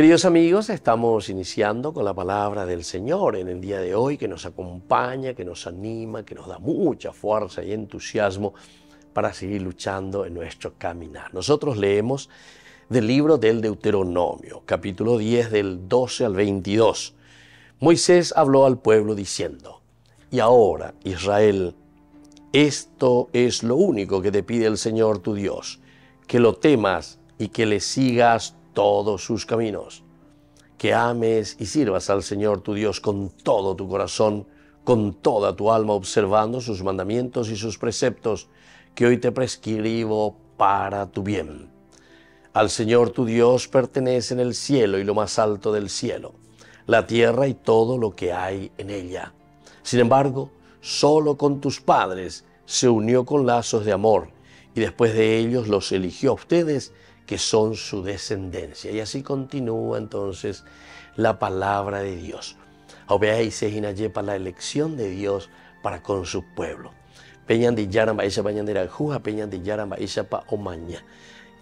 Queridos amigos, estamos iniciando con la palabra del Señor en el día de hoy que nos acompaña, que nos anima, que nos da mucha fuerza y entusiasmo para seguir luchando en nuestro caminar. Nosotros leemos del libro del Deuteronomio, capítulo 10 del 12 al 22. Moisés habló al pueblo diciendo, y ahora, Israel, esto es lo único que te pide el Señor tu Dios, que lo temas y que le sigas todos sus caminos, que ames y sirvas al Señor tu Dios con todo tu corazón, con toda tu alma, observando sus mandamientos y sus preceptos, que hoy te prescribo para tu bien. Al Señor tu Dios pertenece en el cielo y lo más alto del cielo, la tierra y todo lo que hay en ella. Sin embargo, solo con tus padres se unió con lazos de amor, y después de ellos los eligió a ustedes que son su descendencia. Y así continúa entonces la palabra de Dios. Obeáis para la elección de Dios para con su pueblo. Peñan de yaramba esa bañan de juja, peñan de yaramba esa pa omaña.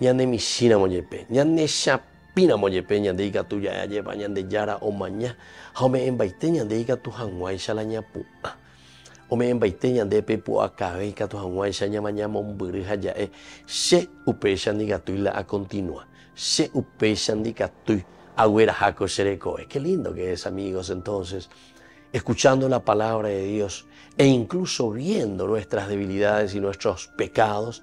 Ñan de mishina moñepe, ñan de shapina moñepe, ñan de iga tuya aye bañan de yara omaña. Home en baite ñan de iga tu hanguay shalaña pu. Ome en baite ñan de pepu akabe ika tu hanguay shanya maña momburi haya e. Se upe shandiga tuila a continua. Se upe shandiga tui agüera jaco sereco. Qué lindo que es, amigos, entonces escuchando la palabra de Dios e incluso viendo nuestras debilidades y nuestros pecados,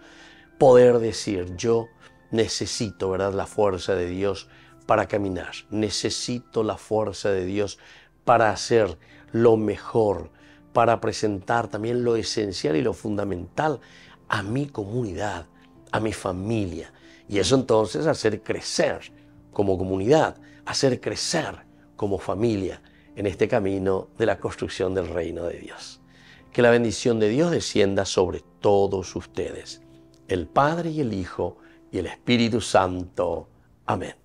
poder decir, yo necesito, ¿verdad?, la fuerza de Dios para caminar, necesito la fuerza de Dios para hacer lo mejor, para presentar también lo esencial y lo fundamental a mi comunidad, a mi familia. Y eso entonces hacer crecer como comunidad, hacer crecer como familia en este camino de la construcción del reino de Dios. Que la bendición de Dios descienda sobre todos ustedes, el Padre y el Hijo y el Espíritu Santo. Amén.